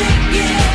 shit, yeah